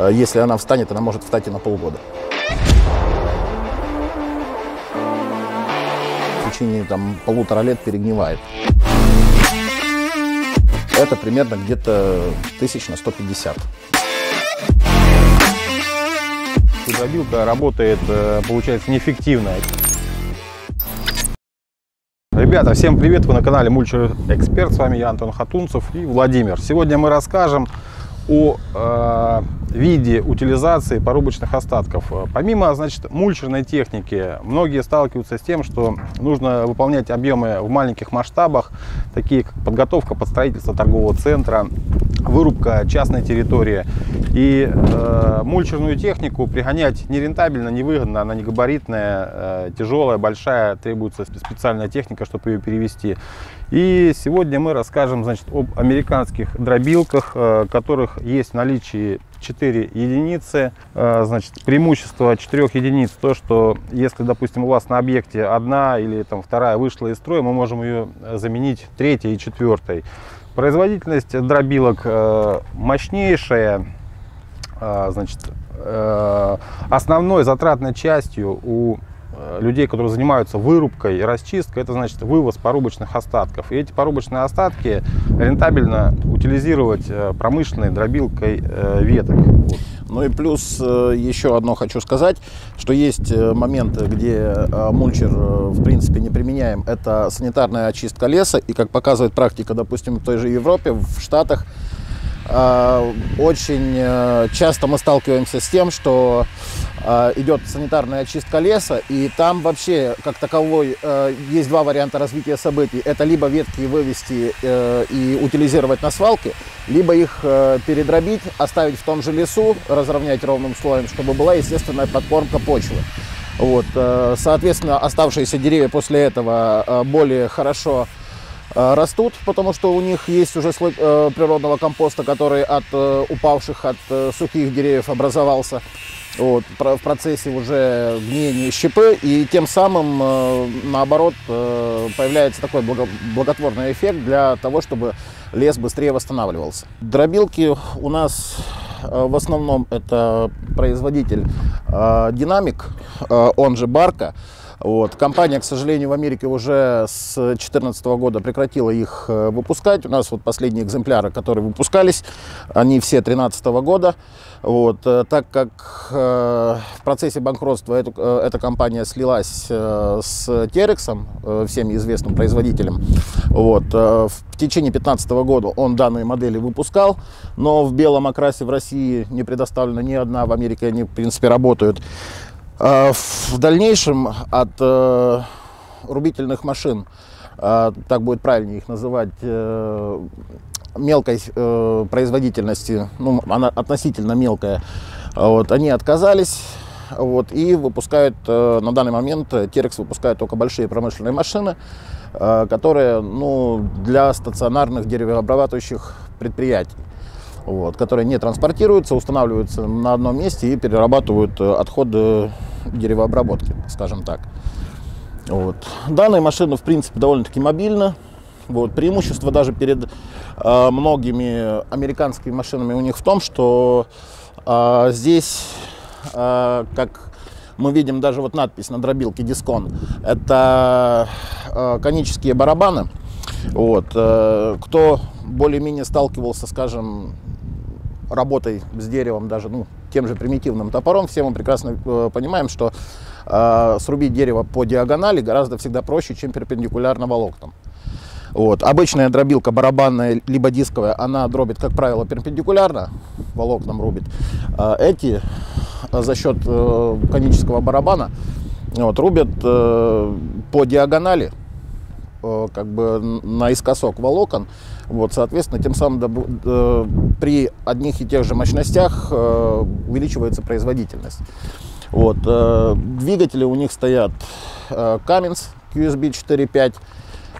Э, если она встанет, она может встать и на полгода. В течение там, полутора лет перегнивает. Это примерно где-то тысяч на 150. Дробилка работает, э, получается, неэффективно. Ребята, всем привет! Вы на канале Мульчер Эксперт. С вами я, Антон Хатунцев и Владимир. Сегодня мы расскажем о э, виде утилизации порубочных остатков. Помимо значит, мульчерной техники, многие сталкиваются с тем, что нужно выполнять объемы в маленьких масштабах, такие как подготовка под строительство торгового центра, вырубка частной территории. И э, мульчерную технику пригонять нерентабельно, невыгодно, она не габаритная, э, тяжелая, большая, требуется специальная техника, чтобы ее перевести. И сегодня мы расскажем значит, об американских дробилках, э, которых есть в наличии 4 единицы. Э, значит, преимущество 4 единиц то, что если, допустим, у вас на объекте одна или там вторая вышла из строя, мы можем ее заменить третьей и четвертой. Производительность дробилок э, мощнейшая. Значит, основной затратной частью у людей, которые занимаются вырубкой и расчисткой, это значит вывоз порубочных остатков. И эти порубочные остатки рентабельно утилизировать э, промышленной дробилкой э, веток. Ну и плюс э, еще одно хочу сказать, что есть моменты, где мульчер в принципе не применяем. Это санитарная очистка леса. И как показывает практика, допустим, в той же Европе, в Штатах, очень часто мы сталкиваемся с тем, что Э, идет санитарная очистка леса, и там вообще, как таковой, э, есть два варианта развития событий. Это либо ветки вывести э, и утилизировать на свалке, либо их передробить, оставить в том же лесу, разровнять ровным слоем, чтобы была естественная подкормка почвы. Вот, соответственно, оставшиеся деревья после этого более хорошо растут, потому что у них есть уже слой природного компоста, который от упавших, от сухих деревьев образовался вот, в процессе уже гниения щепы, и тем самым, э, наоборот, э, появляется такой благотворный эффект для того, чтобы лес быстрее восстанавливался. Дробилки у нас э, в основном это производитель Динамик, он же Барка. Вот. Компания, к сожалению, в Америке уже с 2014 года прекратила их выпускать. У нас вот последние экземпляры, которые выпускались, они все 2013 года. Вот, э, так как э, в процессе банкротства эту, э, эта компания слилась э, с Терексом, э, всем известным производителем, вот, э, в течение 2015 года он данные модели выпускал, но в белом окрасе в России не предоставлена ни одна, в Америке они, в принципе, работают. Э, в дальнейшем от э, рубительных машин, э, так будет правильнее их называть, мелкой производительности, ну, она относительно мелкая, вот, они отказались. Вот, и выпускают на данный момент Терекс выпускает только большие промышленные машины, которые ну, для стационарных деревообрабатывающих предприятий, вот, которые не транспортируются, устанавливаются на одном месте и перерабатывают отходы деревообработки, скажем так. Вот. Данная машина, в принципе, довольно-таки мобильна. Вот. Преимущество даже перед э, многими американскими машинами у них в том, что э, здесь, э, как мы видим даже вот надпись на дробилке Дискон, это э, конические барабаны. Вот. Э, кто более-менее сталкивался, скажем, работой с деревом, даже ну, тем же примитивным топором, все мы прекрасно э, понимаем, что э, срубить дерево по диагонали гораздо всегда проще, чем перпендикулярно волокнам. Вот. Обычная дробилка барабанная либо дисковая, она дробит, как правило, перпендикулярно, волокнам рубит. А эти а, за счет э, конического барабана вот, рубят э, по диагонали, э, как бы наискосок волокон. Вот, соответственно, тем самым э, при одних и тех же мощностях э, увеличивается производительность. Вот, э, двигатели у них стоят Cummins QSB 4.5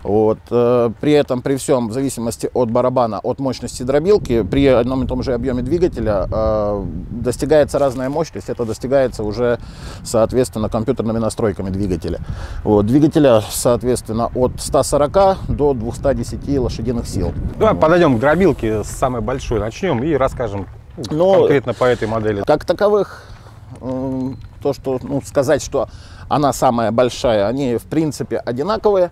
вот. Э, при этом, при всем, в зависимости от барабана, от мощности дробилки, при одном и том же объеме двигателя э, достигается разная мощность. Это достигается уже, соответственно, компьютерными настройками двигателя. Вот. Двигателя, соответственно, от 140 до 210 лошадиных сил. Давай вот. подойдем к дробилке с самой большой, начнем и расскажем Но конкретно по этой модели? Как таковых, то, что ну, сказать, что она самая большая, они в принципе одинаковые,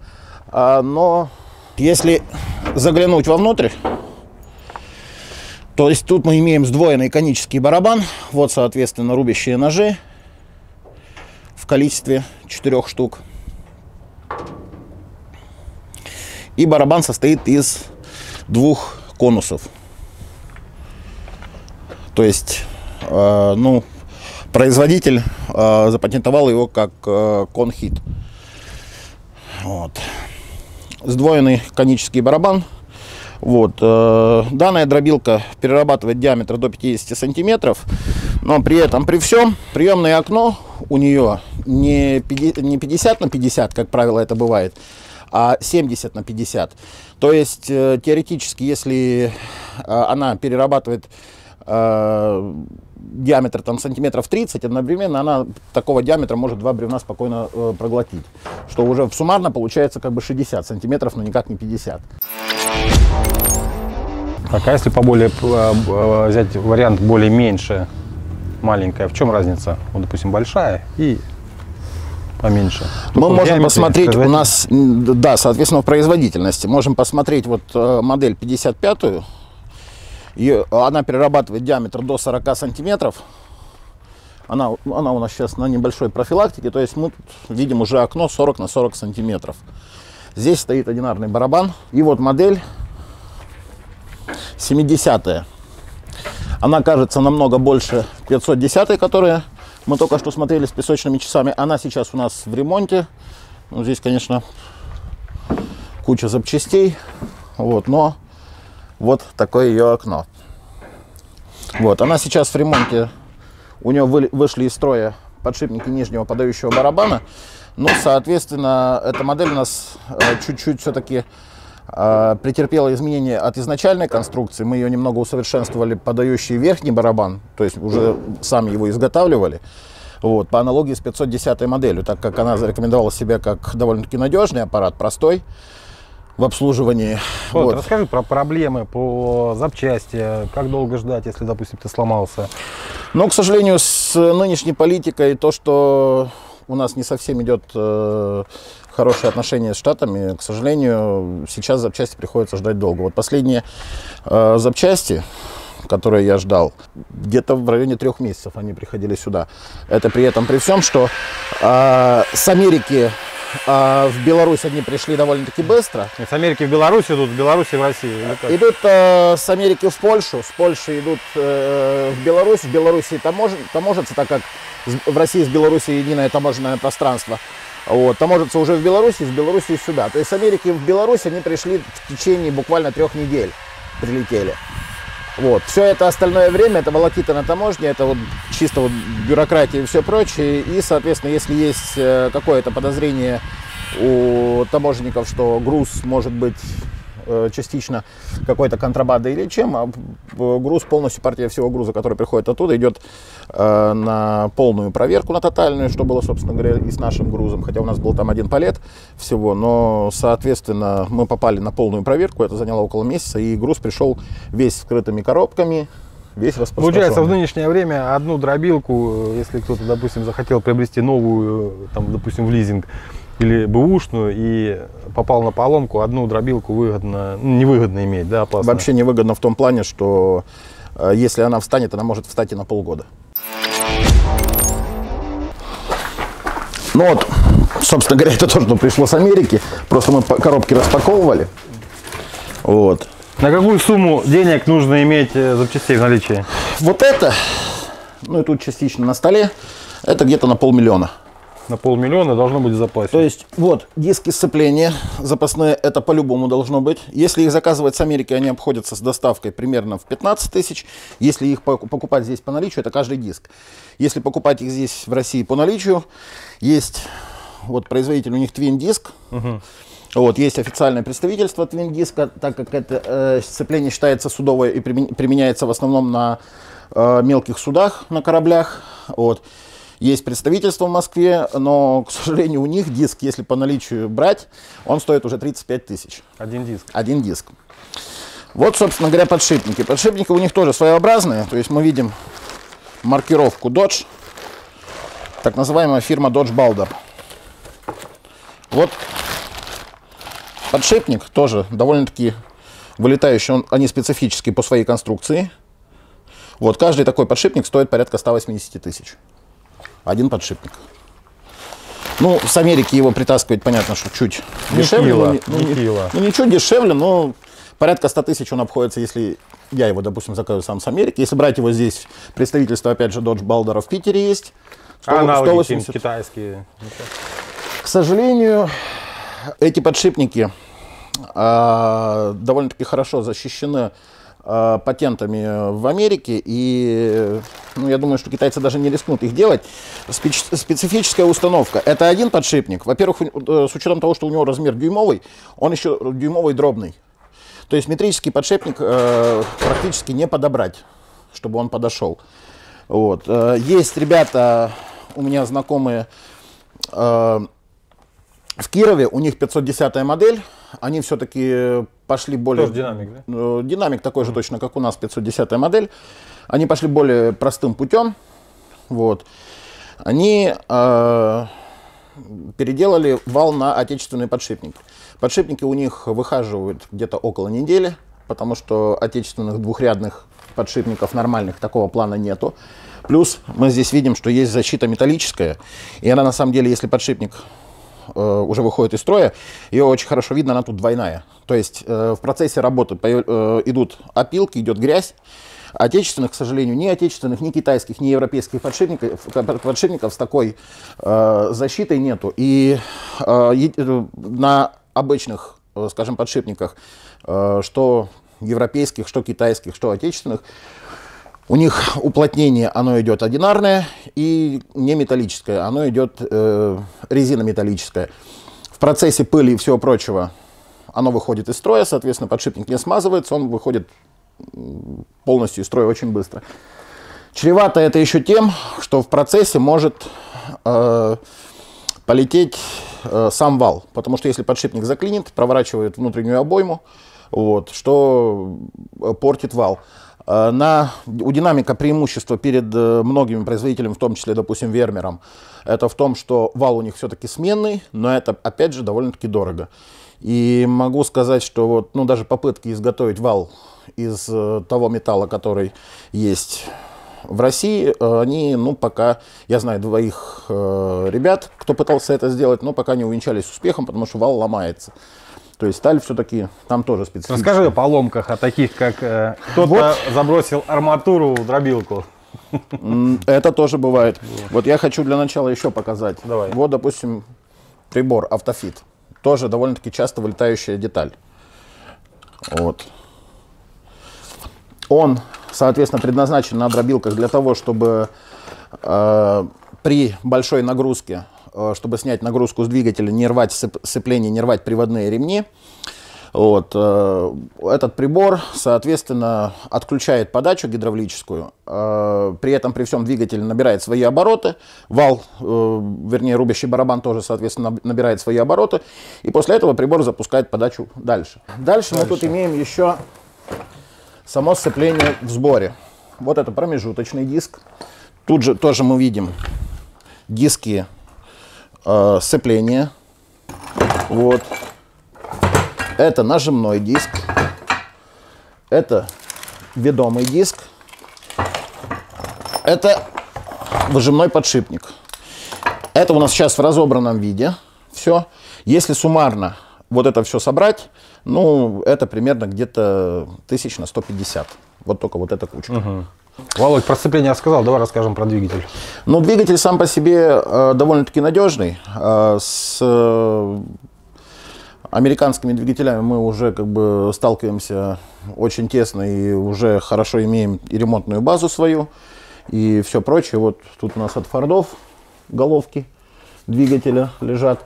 но если заглянуть вовнутрь, то есть тут мы имеем сдвоенный конический барабан, вот соответственно рубящие ножи в количестве четырех штук. И барабан состоит из двух конусов. То есть, э, ну, производитель э, запатентовал его как э, конхит. Вот. Сдвоенный конический барабан. Вот. Э, данная дробилка перерабатывает диаметр до 50 сантиметров, но при этом, при всем, приемное окно у нее не 50 на 50, как правило это бывает, а 70 на 50. То есть, э, теоретически, если э, она перерабатывает э, диаметр там сантиметров 30, одновременно она такого диаметра может два бревна спокойно э, проглотить. Что уже суммарно получается как бы 60 сантиметров, но никак не 50. Так, а если поболее э, э, взять вариант более меньше, маленькая, в чем разница? Вот, допустим, большая и поменьше. Мы можем посмотреть у нас, да, соответственно, в производительности. Можем посмотреть вот модель 55-ю. Она перерабатывает диаметр до 40 сантиметров. Она, она у нас сейчас на небольшой профилактике, то есть мы видим уже окно 40 на 40 сантиметров. Здесь стоит одинарный барабан. И вот модель 70-я. Она кажется намного больше 510-й, которая мы только что смотрели с песочными часами. Она сейчас у нас в ремонте. Ну, здесь, конечно, куча запчастей. Вот, но вот такое ее окно. Вот, она сейчас в ремонте. У нее вы, вышли из строя подшипники нижнего подающего барабана. Ну, соответственно, эта модель у нас э, чуть-чуть все-таки э, претерпела изменения от изначальной конструкции. Мы ее немного усовершенствовали, подающий верхний барабан, то есть уже сами его изготавливали. Вот, по аналогии с 510 моделью, так как она зарекомендовала себя как довольно-таки надежный аппарат, простой в обслуживании. Вот, вот. Расскажи про проблемы по запчасти, как долго ждать, если, допустим, ты сломался? Ну, к сожалению, с нынешней политикой то, что у нас не совсем идет э, хорошие отношения с Штатами, к сожалению, сейчас запчасти приходится ждать долго. Вот последние э, запчасти, которые я ждал, где-то в районе трех месяцев они приходили сюда. Это при этом при всем, что э, с Америки э, в Беларусь они пришли довольно-таки быстро. С Америки в Беларусь идут, с Беларуси в Россию? Идут э, с Америки в Польшу, с Польши идут э, в Беларусь, в Беларуси тамож, таможится, так как в России с Беларуси единое таможенное пространство. Вот, таможится уже в Беларуси, с Беларуси сюда. То есть с Америки в Беларусь они пришли в течение буквально трех недель, прилетели. Вот. Все это остальное время, это волокита на таможне, это вот чисто вот бюрократия и все прочее. И, соответственно, если есть э, какое-то подозрение у таможенников, что груз может быть Э, частично какой-то контрабандой или чем, а груз полностью, партия всего груза, который приходит оттуда, идет э, на полную проверку, на тотальную, что было, собственно говоря, и с нашим грузом, хотя у нас был там один палет всего, но, соответственно, мы попали на полную проверку, это заняло около месяца, и груз пришел весь скрытыми коробками, весь Получается, в нынешнее время одну дробилку, если кто-то, допустим, захотел приобрести новую, там, допустим, в лизинг, или бэушную и попал на поломку, одну дробилку выгодно, ну, невыгодно иметь, да, опасно? Вообще невыгодно в том плане, что э, если она встанет, она может встать и на полгода. Ну вот, собственно говоря, это тоже что пришло с Америки. Просто мы коробки распаковывали. Вот. На какую сумму денег нужно иметь э, запчастей в наличии? Вот это, ну и тут частично на столе, это где-то на полмиллиона на полмиллиона должно быть в запасе. То есть вот диски сцепления запасные, это по-любому должно быть. Если их заказывать с Америки, они обходятся с доставкой примерно в 15 тысяч. Если их покупать здесь по наличию, это каждый диск. Если покупать их здесь в России по наличию, есть вот производитель у них Twin Disc. Угу. Вот, есть официальное представительство Twin Disc, так как это э, сцепление считается судовое и применяется в основном на э, мелких судах, на кораблях. Вот. Есть представительство в Москве, но, к сожалению, у них диск, если по наличию брать, он стоит уже 35 тысяч. Один диск? Один диск. Вот, собственно говоря, подшипники. Подшипники у них тоже своеобразные. То есть мы видим маркировку Dodge. Так называемая фирма Dodge Balder. Вот подшипник тоже довольно-таки вылетающий. Он, они специфические по своей конструкции. Вот каждый такой подшипник стоит порядка 180 тысяч. Один подшипник. Ну, с Америки его притаскивать, понятно, что чуть дешевле. Нехило, ну, не- ну, не- нехило. ну, ничего дешевле, но порядка 100 тысяч он обходится, если я его, допустим, заказываю сам с Америки. Если брать его здесь, представительство, опять же, Dodge Balder в Питере есть. Сто- А аналоги 180. какие-нибудь китайские. К сожалению, эти подшипники а, довольно-таки хорошо защищены а, патентами в Америке, и ну, я думаю, что китайцы даже не рискнут их делать. Спеч- специфическая установка. Это один подшипник. Во-первых, э, с учетом того, что у него размер дюймовый, он еще дюймовый дробный. То есть метрический подшипник э, практически не подобрать, чтобы он подошел. Вот. Э, Есть ребята, у меня знакомые, э, в Кирове, у них 510 модель, они все-таки пошли более... Тоже динамик, да? Э, Динамик такой же точно, как у нас 510 модель. Они пошли более простым путем. Вот. Они э, переделали вал на отечественный подшипник. Подшипники у них выхаживают где-то около недели, потому что отечественных двухрядных подшипников нормальных такого плана нету. Плюс мы здесь видим, что есть защита металлическая, и она на самом деле, если подшипник э, уже выходит из строя, ее очень хорошо видно, она тут двойная. То есть э, в процессе работы э, идут опилки, идет грязь. Отечественных, к сожалению, ни отечественных, ни китайских, ни европейских подшипников, подшипников с такой защитой нету. И на обычных, скажем, подшипниках, что европейских, что китайских, что отечественных, у них уплотнение, оно идет одинарное и не металлическое, оно идет э, резинометаллическое. В процессе пыли и всего прочего оно выходит из строя, соответственно, подшипник не смазывается, он выходит полностью из строя очень быстро. Чревато это еще тем, что в процессе может э, полететь э, сам вал, потому что если подшипник заклинит, проворачивает внутреннюю обойму, вот, что э, портит вал. Э, На, у динамика преимущество перед э, многими производителями, в том числе, допустим, Вермером, это в том, что вал у них все-таки сменный, но это, опять же, довольно-таки дорого. И могу сказать, что вот, ну, даже попытки изготовить вал из э, того металла, который есть в России, они, ну, пока, я знаю двоих э, ребят, кто пытался это сделать, но пока не увенчались успехом, потому что вал ломается. То есть сталь все-таки там тоже специфическая. Расскажи о поломках, о таких, как э, кто-то забросил арматуру в дробилку. Это тоже бывает. Вот я хочу для начала еще показать. Давай. Вот, допустим, прибор автофит. Тоже довольно-таки часто вылетающая деталь. Вот. Он, соответственно, предназначен на дробилках для того, чтобы э, при большой нагрузке, чтобы снять нагрузку с двигателя, не рвать сцеп- сцепление, не рвать приводные ремни. Вот, э, этот прибор, соответственно, отключает подачу гидравлическую. э, при этом при всем двигатель набирает свои обороты. Вал, э, вернее, рубящий барабан тоже, соответственно, наб- набирает свои обороты. И после этого прибор запускает подачу дальше. Дальше, мы тут имеем еще само сцепление в сборе. Вот это промежуточный диск. Тут же тоже мы видим диски э, сцепления. Вот. Это нажимной диск. Это ведомый диск. Это выжимной подшипник. Это у нас сейчас в разобранном виде. Все. Если суммарно вот это все собрать, ну, это примерно где-то тысяч на 150. Вот только вот эта кучка. Володь, про сцепление рассказал, давай расскажем про двигатель. Ну, двигатель сам по себе э, довольно-таки надежный. Э, с э, американскими двигателями мы уже как бы сталкиваемся очень тесно и уже хорошо имеем и ремонтную базу свою и все прочее. Вот тут у нас от Фордов головки двигателя лежат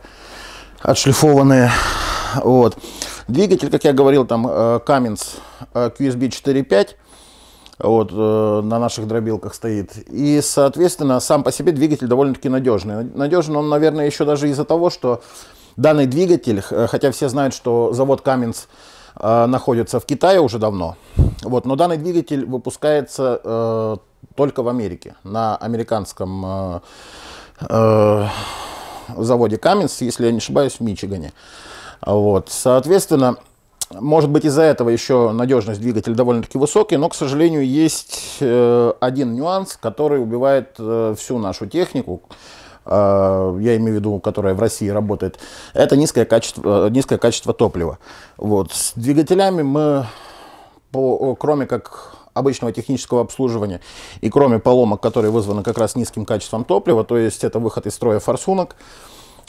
отшлифованные. Вот. Двигатель, как я говорил, там э, Cummins э, QSB 4.5 вот, э, на наших дробилках стоит. И, соответственно, сам по себе двигатель довольно-таки надежный. Надежен он, наверное, еще даже из-за того, что данный двигатель, э, хотя все знают, что завод Cummins находится в Китае уже давно. Вот, но данный двигатель выпускается только в Америке, на американском заводе Каменс, если я не ошибаюсь, в Мичигане. Вот, соответственно, может быть, из-за этого еще надежность двигателя довольно-таки высокая, но, к сожалению, есть э, один нюанс, который убивает э, всю нашу технику, э, я имею в виду, которая в России работает, это низкое качество, низкое качество топлива. Вот. С двигателями мы, по, кроме как обычного технического обслуживания и кроме поломок, которые вызваны как раз низким качеством топлива, то есть это выход из строя форсунок,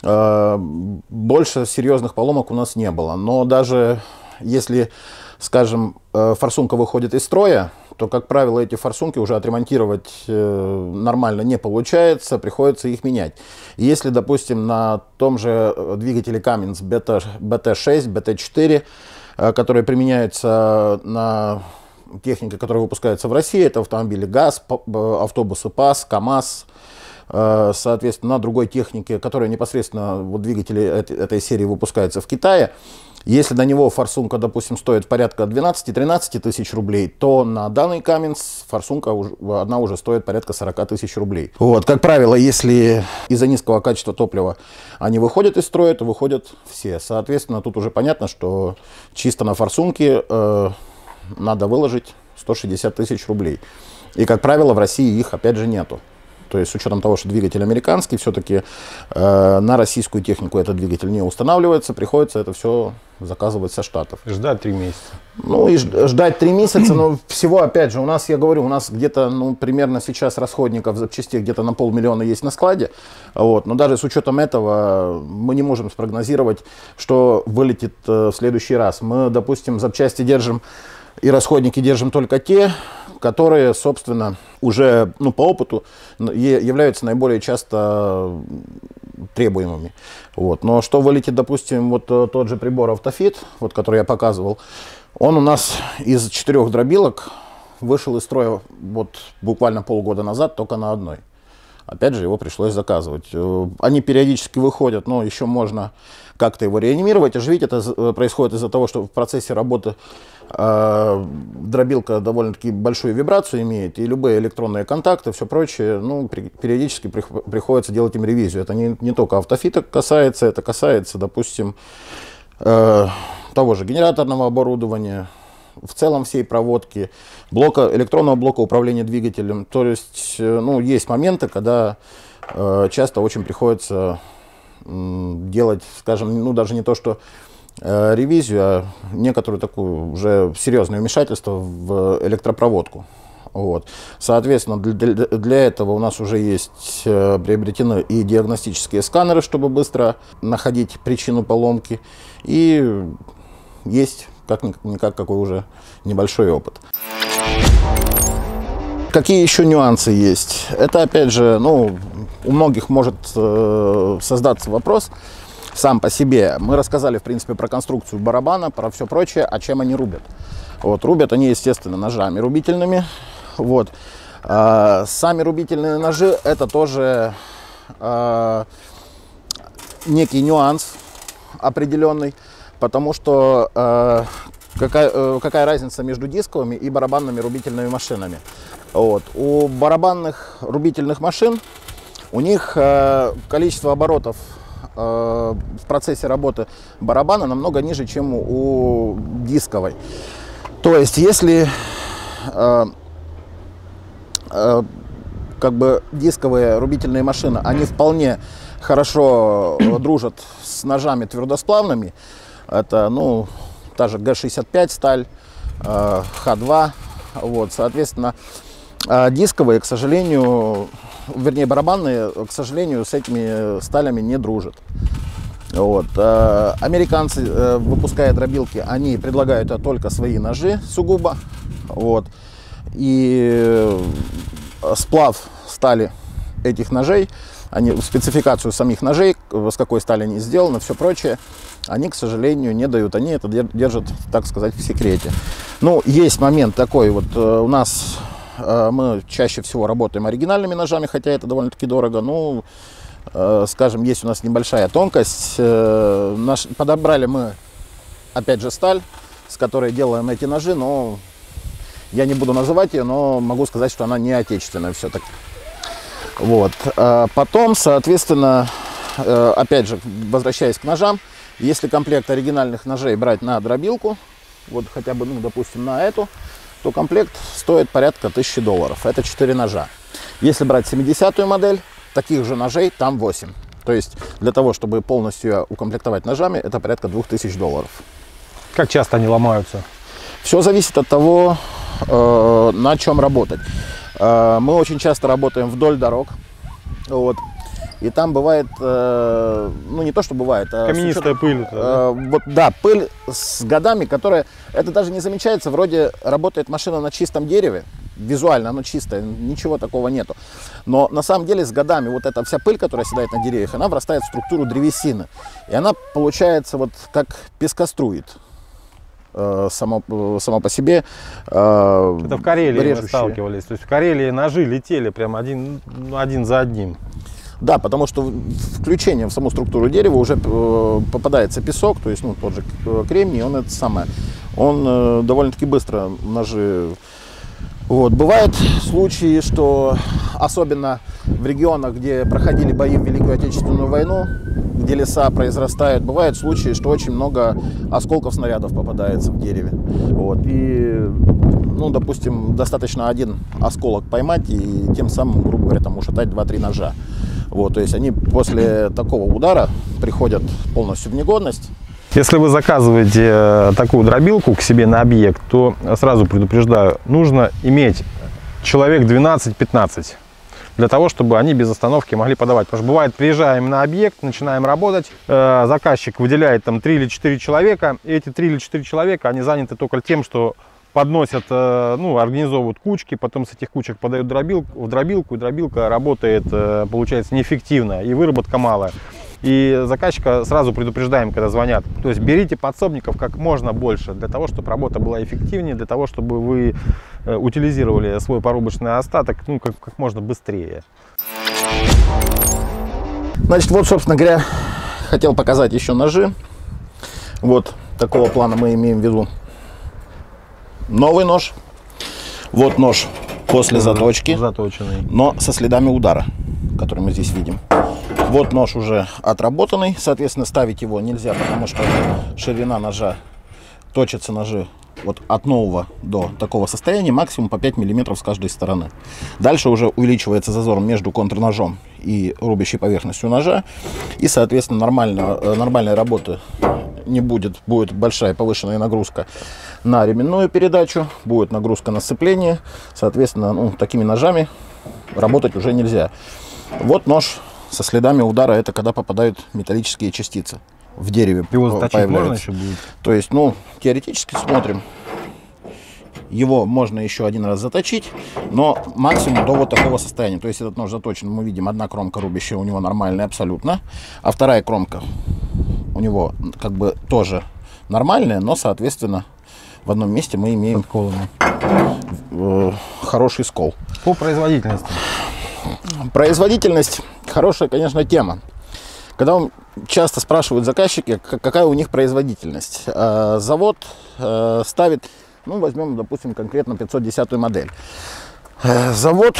больше серьезных поломок у нас не было. Но даже если, скажем, э, форсунка выходит из строя, то, как правило, эти форсунки уже отремонтировать э, нормально не получается, приходится их менять. Если, допустим, на том же э, двигателе Cummins BT, BT6, BT4, которые применяются на технике, которая выпускается в России, это автомобили ГАЗ, автобусы ПАС, КАМАЗ, соответственно, на другой технике, которая непосредственно, вот двигатели этой серии выпускаются в Китае, если на него форсунка, допустим, стоит порядка 12-13 тысяч рублей, то на данный Каменс форсунка одна уже стоит порядка 40 тысяч рублей. Вот, как правило, если из-за низкого качества топлива они выходят из строя, то выходят все. Соответственно, тут уже понятно, что чисто на форсунке э, надо выложить 160 тысяч рублей. И, как правило, в России их, опять же, нету. То есть с учетом того, что двигатель американский, все-таки э, на российскую технику этот двигатель не устанавливается, приходится это все заказывать со Штатов. Ждать три месяца. Ну и ждать три месяца, но всего, опять же, у нас, я говорю, у нас где-то, ну, примерно сейчас расходников запчастей где-то на полмиллиона есть на складе, вот, но даже с учетом этого мы не можем спрогнозировать, что вылетит э, в следующий раз. Мы, допустим, запчасти держим и расходники держим только те, которые, собственно, уже ну, по опыту являются наиболее часто требуемыми. Вот. Но что вылетит, допустим, вот э, тот же прибор Автофит, вот, который я показывал, он у нас из четырех дробилок вышел из строя вот буквально полгода назад только на одной. Опять же, его пришлось заказывать. Э, они периодически выходят, но еще можно как-то его реанимировать, оживить. Это э, происходит из-за того, что в процессе работы а, дробилка довольно-таки большую вибрацию имеет, и любые электронные контакты, все прочее, ну, при, периодически при, приходится делать им ревизию. Это не, не только автофита касается, это касается, допустим, э, того же генераторного оборудования, в целом всей проводки, блока, электронного блока управления двигателем. То есть, э, ну, есть моменты, когда э, часто очень приходится э, делать, скажем, ну, даже не то, что Э, ревизию, а некоторую такую уже серьезное вмешательство в электропроводку. Вот. Соответственно, для, для этого у нас уже есть э, приобретены и диагностические сканеры, чтобы быстро находить причину поломки. И есть как-никак какой уже небольшой опыт. Какие еще нюансы есть? Это, опять же, ну, у многих может э, создаться вопрос, сам по себе. Мы рассказали, в принципе, про конструкцию барабана, про все прочее, а чем они рубят. Вот, рубят они, естественно, ножами рубительными. Вот. А, сами рубительные ножи это тоже а, некий нюанс определенный, потому что а, какая, а, какая разница между дисковыми и барабанными рубительными машинами. Вот. У барабанных рубительных машин у них а, количество оборотов Э, в процессе работы барабана намного ниже, чем у, дисковой. То есть, если э, э, как бы дисковые рубительные машины, они вполне хорошо дружат с ножами твердосплавными. Это, ну, та же Г65 сталь, Х2. Вот, соответственно, дисковые, к сожалению, вернее барабанные, к сожалению, с этими сталями не дружат. Вот. Э, американцы, э, выпуская дробилки, они предлагают только свои ножи сугубо. Вот. И э, сплав стали этих ножей, они, спецификацию самих ножей, с какой стали они сделаны, все прочее, они, к сожалению, не дают. Они это держат, так сказать, в секрете. Ну, есть момент такой, вот у нас Э, мы чаще всего работаем оригинальными ножами, хотя это довольно-таки дорого. Ну, э, скажем, есть у нас небольшая тонкость. Э, наш, подобрали мы, опять же, сталь с которой делаем эти ножи, но я не буду называть ее, но могу сказать, что она не отечественная все-таки. Вот. А потом, соответственно, э, опять же, возвращаясь к ножам, если комплект оригинальных ножей брать на дробилку, вот хотя бы, ну, допустим, на эту, то комплект стоит порядка 1000 долларов. Это 4 ножа. Если брать 70-ю модель, таких же ножей там 8. То есть для того, чтобы полностью укомплектовать ножами, это порядка 2000 долларов. Как часто они ломаются? Все зависит от того, э, на чем работать. Э, мы очень часто работаем вдоль дорог. Вот. И там бывает, э, ну не то, что бывает, а Каменистая учетом, пыль. э, вот да, пыль с годами, которая, это даже не замечается, вроде работает машина на чистом дереве, визуально оно чистое, ничего такого нету. Но на самом деле с годами вот эта вся пыль, которая седает на деревьях, она врастает в структуру древесины. И она получается вот как пескоструит э, само, само по себе. Это в Карелии мы режущее. сталкивались. То есть в Карелии ножи летели прям один, ну, один за одним. Да, потому что включением в саму структуру дерева уже э, попадается песок, то есть ну, тот же э, кремний, он это самое, он э, довольно-таки быстро ножи... Вот. Бывают случаи, что особенно в регионах, где проходили бои в Великую Отечественную войну, где леса произрастают, бывают случаи, что очень много осколков снарядов попадается в дереве. Вот. И, ну, допустим, достаточно один осколок поймать и тем самым, грубо говоря, там ушатать 2-3 ножа. Вот, то есть они после такого удара приходят полностью в негодность. Если вы заказываете э, такую дробилку к себе на объект, то сразу предупреждаю, нужно иметь человек 12-15 для того, чтобы они без остановки могли подавать. Потому что бывает, приезжаем на объект, начинаем работать, э, заказчик выделяет там 3 или 4 человека, и эти 3 или 4 человека, они заняты только тем, что подносят, э, ну, организовывают кучки, потом с этих кучек подают дробилку, в дробилку, и дробилка работает, э, получается, неэффективно, и выработка малая. И заказчика сразу предупреждаем, когда звонят. То есть берите подсобников как можно больше, для того, чтобы работа была эффективнее, для того, чтобы вы э, утилизировали свой порубочный остаток ну, как, как можно быстрее. Значит, вот, собственно говоря, хотел показать еще ножи. Вот такого плана мы имеем в виду. Новый нож. Вот нож после заточки, Заточенный. но со следами удара, который мы здесь видим. Вот нож уже отработанный, соответственно, ставить его нельзя, потому что ширина ножа, точатся ножи вот от нового до такого состояния максимум по 5 миллиметров с каждой стороны. Дальше уже увеличивается зазор между контрножом и рубящей поверхностью ножа. И, соответственно, нормально, э, нормальной работы не будет. Будет большая повышенная нагрузка на ременную передачу, будет нагрузка на сцепление. Соответственно, ну, такими ножами работать уже нельзя. Вот нож со следами удара, это когда попадают металлические частицы в дереве. Его заточить можно еще будет? То есть, ну, теоретически смотрим. Его можно еще один раз заточить, но максимум до вот такого состояния. То есть этот нож заточен, мы видим, одна кромка рубящая у него нормальная абсолютно, а вторая кромка у него как бы тоже нормальная, но, соответственно, в одном месте мы имеем э, хороший скол. По производительности. Производительность хорошая, конечно, тема. Когда вам часто спрашивают заказчики, какая у них производительность, Э, завод э, ставит, ну, возьмем, допустим, конкретно 510 модель. Э, Завод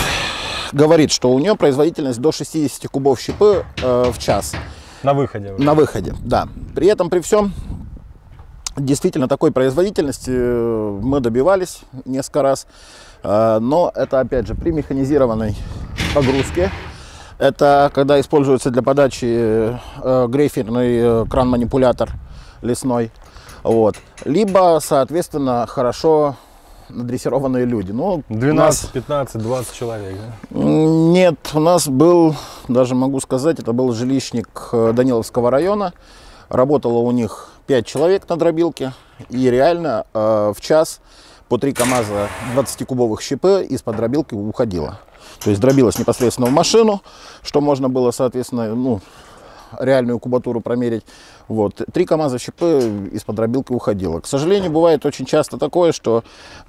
говорит, что у нее производительность до 60 кубов щепы в час На выходе. уже. на выходе, да. При этом, при всем, действительно такой производительности э, мы добивались несколько раз. Э, Но это, опять же, при механизированной погрузке. Это когда используется для подачи э, грейферный кран-манипулятор лесной. Вот. Либо, соответственно, хорошо надрессированные люди. Ну, у нас- 12, 15, 20 человек. да? Нет, у нас был, даже могу сказать, это был жилищник э, Даниловского района. Работало у них 5 человек на дробилке. И реально э, в час по 3 КАМАЗа 20-кубовых щепы из-под дробилки уходило. То есть дробилось непосредственно в машину, что можно было, соответственно, ну, реальную кубатуру промерить. Вот. Три КАМАЗа щепы из-под дробилки уходило. К сожалению, бывает очень часто такое, что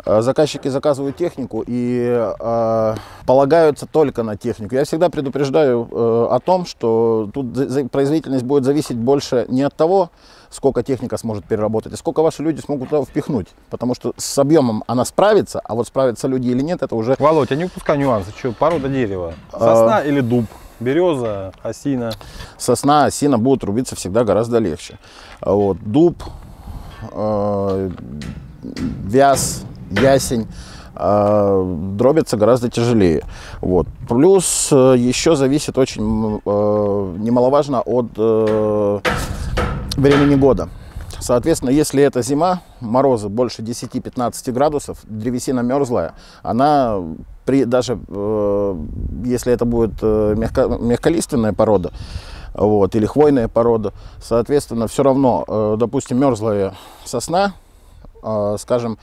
э, заказчики заказывают технику и э, полагаются только на технику. Я всегда предупреждаю э, о том, что тут производительность будет зависеть больше не от того, сколько техника сможет переработать, и сколько ваши люди смогут туда впихнуть. Потому что с объемом она справится, а вот справятся люди или нет, это уже... Володь, а не упускай нюансы, что, порода дерева? Сосна а... или дуб? Береза, осина? Сосна, осина будут рубиться всегда гораздо легче. Вот, дуб, э, вяз, ясень э, дробятся гораздо тяжелее. Вот. Плюс э, еще зависит очень э, немаловажно от э, времени года. Соответственно, если это зима, морозы больше 10-15 градусов, древесина мерзлая, она при, даже э, если это будет э, мягко, мягколиственная порода, вот, или хвойная порода, соответственно, все равно, э, допустим, мерзлая сосна, э, скажем,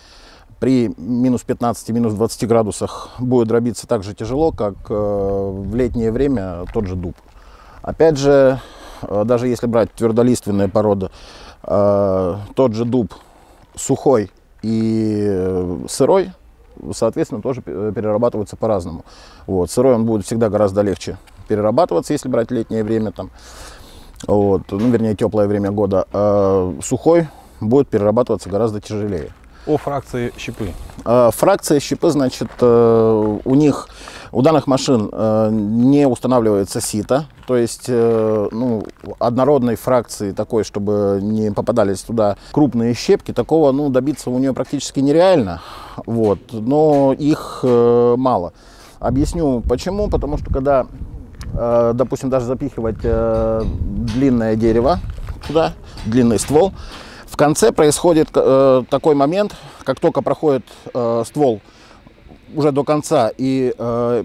при минус 15, минус 20 градусах будет дробиться так же тяжело, как э, в летнее время тот же дуб. Опять же, даже если брать твердолиственные породы, э, тот же дуб сухой и э, сырой, соответственно, тоже перерабатываются по-разному. Вот. Сырой он будет всегда гораздо легче перерабатываться, если брать летнее время, там, вот, ну, вернее, теплое время года. А сухой будет перерабатываться гораздо тяжелее. О фракции щепы. Фракция щепы, значит, э, у них, у данных машин э, не устанавливается сито, то есть э, ну, однородной фракции такой, чтобы не попадались туда крупные щепки, такого ну, добиться у нее практически нереально, вот, но их мало. Объясню почему, потому что когда, допустим, даже запихивать длинное дерево туда, длинный ствол, в конце происходит э, такой момент, как только проходит э, ствол уже до конца и э, э,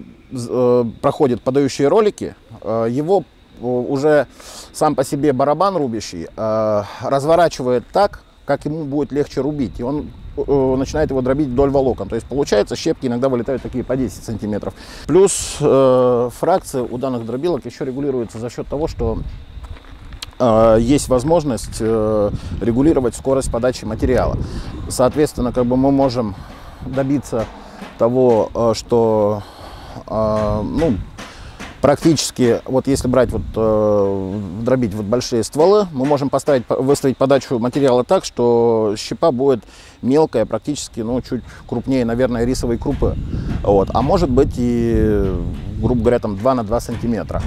проходит подающие ролики, э, его э, уже сам по себе барабан рубящий э, разворачивает так, как ему будет легче рубить. И он э, начинает его дробить вдоль волокон. То есть получается, щепки иногда вылетают такие по 10 сантиметров. Плюс э, фракция у данных дробилок еще регулируется за счет того, что есть возможность э, регулировать скорость подачи материала. Соответственно, как бы мы можем добиться того, э, что ну, практически, вот если брать, вот, э, дробить вот большие стволы, мы можем поставить, выставить подачу материала так, что щепа будет мелкая, практически, ну, чуть крупнее, наверное, рисовой крупы. Вот. А может быть и, грубо говоря, там 2 на 2 сантиметра.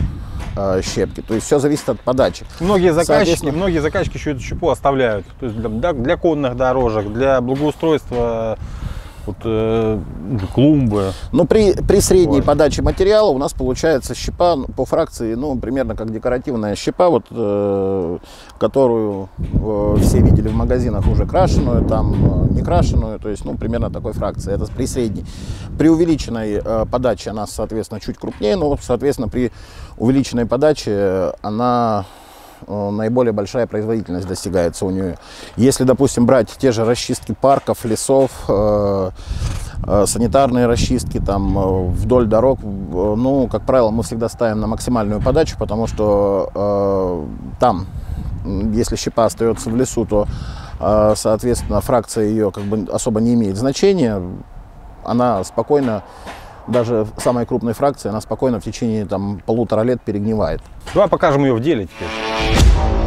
Э, щепки. То есть все зависит от подачи. Многие заказчики, многие заказчики еще эту щепу оставляют. То есть для, для конных дорожек, для благоустройства вот, э, клумбы. Ну, при, при средней вот. подаче материала у нас получается щепа по фракции, ну, примерно как декоративная щепа, вот, э, которую э, все видели в магазинах уже крашеную, там э, не крашеную, то есть, ну, примерно такой фракции. Это при средней. При увеличенной э, подаче она, соответственно, чуть крупнее, но, соответственно, при увеличенной подаче она наиболее большая производительность достигается у нее. Если, допустим, брать те же расчистки парков, лесов, э, э, санитарные расчистки там вдоль дорог, ну, как правило, мы всегда ставим на максимальную подачу, потому что там, если щепа остается в лесу, то, соответственно, фракция ее как бы особо не имеет значения, она спокойно даже самой крупной фракции, она спокойно в течение там, полутора лет перегнивает. Давай покажем ее в деле теперь.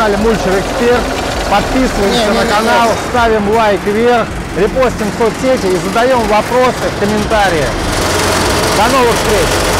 Канале Мульчер Эксперт. Подписываемся не, не, на не, канал, не, ставим лайк вверх, репостим в соцсети и задаем вопросы в комментариях. До новых встреч!